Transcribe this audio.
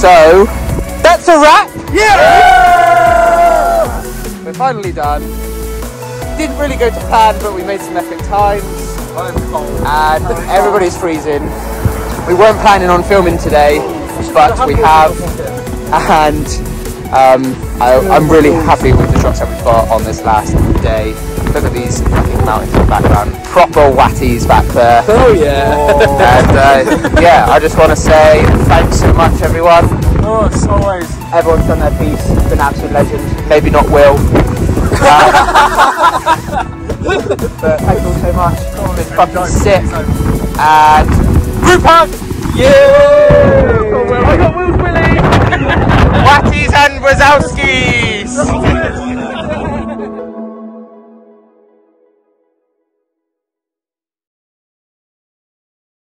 So, that's a wrap. Yeah! We're finally done. Didn't really go to plan, but we made some epic times. And everybody's freezing. We weren't planning on filming today, but we have. And um, I, I'm really happy with the shots that we've got on this last day. Look at these fucking mountains in the background. Proper watties back there. Oh yeah. And uh, yeah, I just want to say thanks much, everyone. oh, it's always. Everyone's done their piece. Been an absolute legend. Maybe not Will. Uh, but thank you all so much. It's been fucking sick. And group hug. Yeah! I got Will's Willie. Watties and Wazowskis.